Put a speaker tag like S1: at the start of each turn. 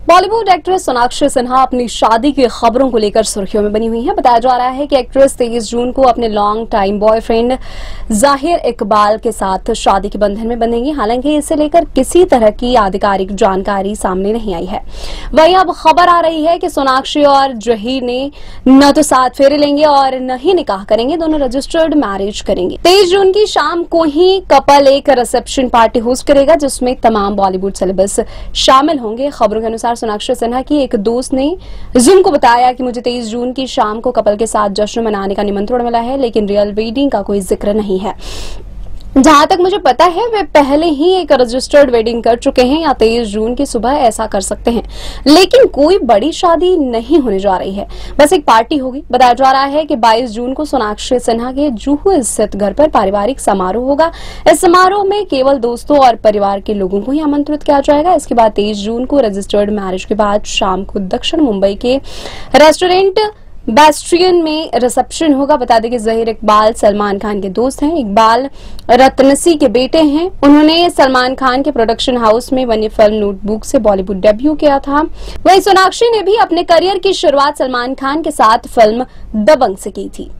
S1: Bollywood actress Sonakshi Sinha अपनी शादी की खबरों को लेकर सुर्खियों में बनी हुई है। बताया जा रहा है कि एक्ट्रेस तेईस जून को अपने लॉन्ग टाइम बॉयफ्रेंड ज़ाहिर इकबाल के साथ शादी के बंधन में बनेंगी। हालाँकि इसे लेकर किसी तरह की आधिकारिक जानकारी सामने नहीं आई है। वहीं अब खबर आ रही है कि सोनाक्षी और जहीर ने न तो साथ फेरे लेंगे और न ही निकाह करेंगे। दोनों रजिस्टर्ड मैरिज करेंगे। तेईस जून की शाम को ही कपल एक रिसेप्शन पार्टी होस्ट करेगा, जिसमें तमाम बॉलीवुड सेलेब्स शामिल होंगे। खबरों के अनुसार सोनाक्षी सिन्हा की एक दोस्त ने जूम को बताया कि मुझे तेईस जून की शाम को कपल के साथ जश्न मनाने का निमंत्रण मिला है, लेकिन रियल वेडिंग का कोई ज़िक्र नहीं है। जहाँ तक मुझे पता है, वे पहले ही एक रजिस्टर्ड वेडिंग कर चुके हैं। या तेईस जून की सुबह ऐसा कर सकते हैं। लेकिन कोई बड़ी शादी नहीं होने जा रही है। बस एक पार्टी होगी। बताया जा रहा है कि 22 जून को सोनाक्षी सिन्हा के जूहू स्थित घर पर पारिवारिक समारोह होगा। इस समारोह में केवल दोस्तों और परिवार के लोगों को ही आमंत्रित किया जाएगा। इसके बाद तेईस जून को रजिस्टर्ड मैरिज के बाद शाम को दक्षिण मुंबई के रेस्टोरेंट बेस्ट्रियन में रिसेप्शन होगा। बता दें कि जहीर इकबाल सलमान खान के दोस्त हैं। इकबाल रत्नसी के बेटे हैं। उन्होंने सलमान खान के प्रोडक्शन हाउस में वन्य फ़िल्म नोटबुक से बॉलीवुड डेब्यू किया था। वहीं सोनाक्षी ने भी अपने करियर की शुरुआत सलमान खान के साथ फ़िल्म दबंग से की थी।